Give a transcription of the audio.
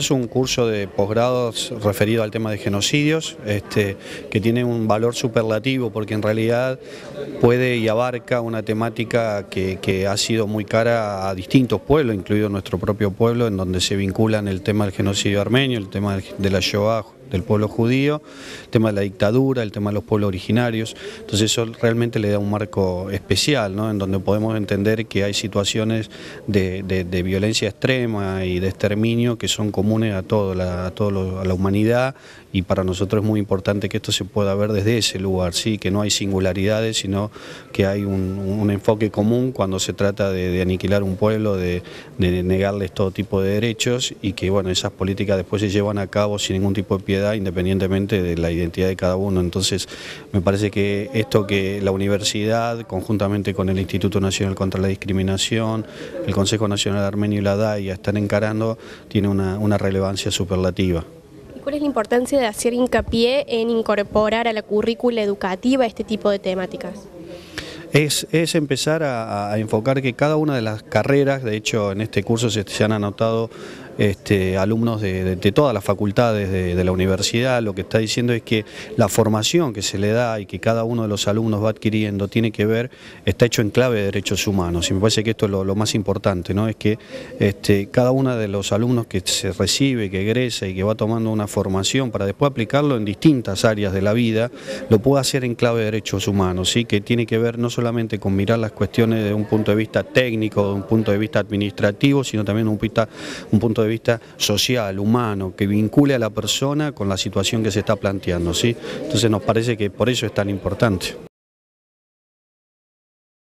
Es un curso de posgrados referido al tema de genocidios, este, que tiene un valor superlativo porque en realidad puede y abarca una temática que, que, ha sido muy cara a distintos pueblos, incluido nuestro propio pueblo, en donde se vinculan el tema del genocidio armenio, el tema de la Shoah del pueblo judío, el tema de la dictadura, el tema de los pueblos originarios. Entonces eso realmente le da un marco especial, ¿no? en donde podemos entender que hay situaciones de, violencia extrema y de exterminio que son comunes a, todo la, a, la humanidad y para nosotros es muy importante que esto se pueda ver desde ese lugar, ¿sí? que no hay singularidades, sino que hay un, enfoque común cuando se trata de, aniquilar un pueblo, de, de negarles todo tipo de derechos y que bueno, esas políticas después se llevan a cabo sin ningún tipo de piedad independientemente de la identidad de cada uno. Entonces me parece que esto que la universidad, conjuntamente con el Instituto Nacional contra la Discriminación, el Consejo Nacional Armenio y la DAIA están encarando, tiene una, una relevancia superlativa. ¿Cuál es la importancia de hacer hincapié en incorporar a la currícula educativa este tipo de temáticas? Es, es, empezar a, enfocar que cada una de las carreras, de hecho en este curso se, se han anotado este, alumnos de, todas las facultades de, la universidad, lo que está diciendo es que la formación que se le da y que cada uno de los alumnos va adquiriendo tiene que ver, está hecho en clave de derechos humanos y me parece que esto es lo, más importante, ¿no? es que este, cada uno de los alumnos que se recibe, que egresa y que va tomando una formación para después aplicarlo en distintas áreas de la vida, lo pueda hacer en clave de derechos humanos, ¿sí? que tiene que ver no solamente con mirar las cuestiones de un punto de vista técnico, de un punto de vista administrativo, sino también un, un punto de vista social, humano, que vincule a la persona con la situación que se está planteando. ¿sí? Entonces nos parece que por eso es tan importante.